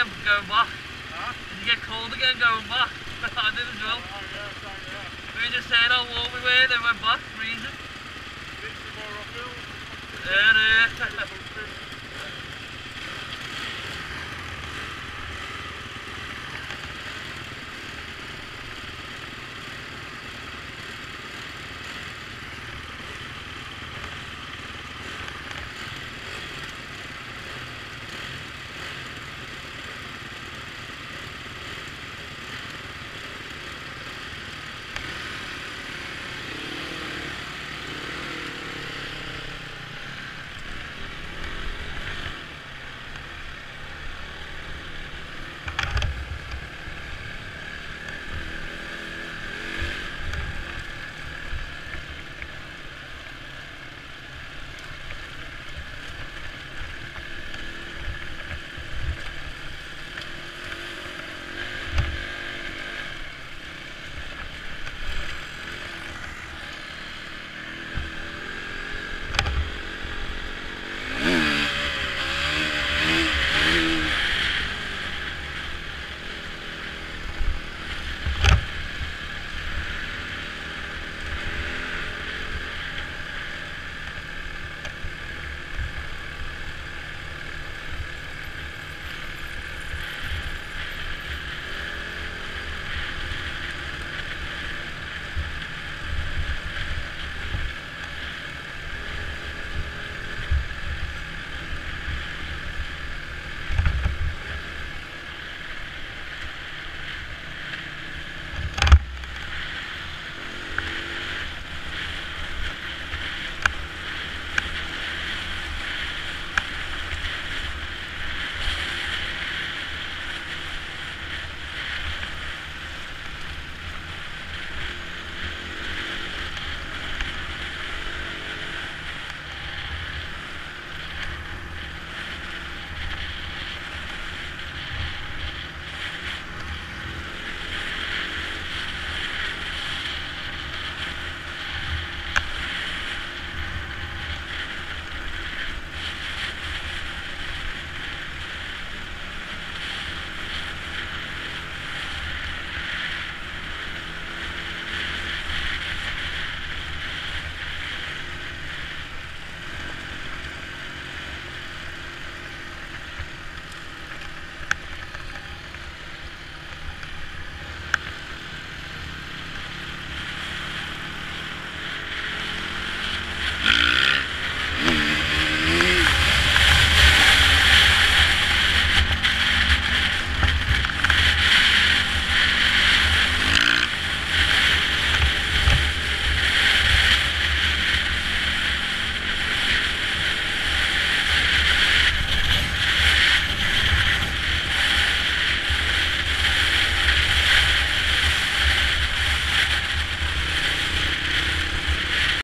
again going back? Huh? Did you get cold again going back? I did as well. Oh, yeah, thank. We were just saying how warm we were, then went back.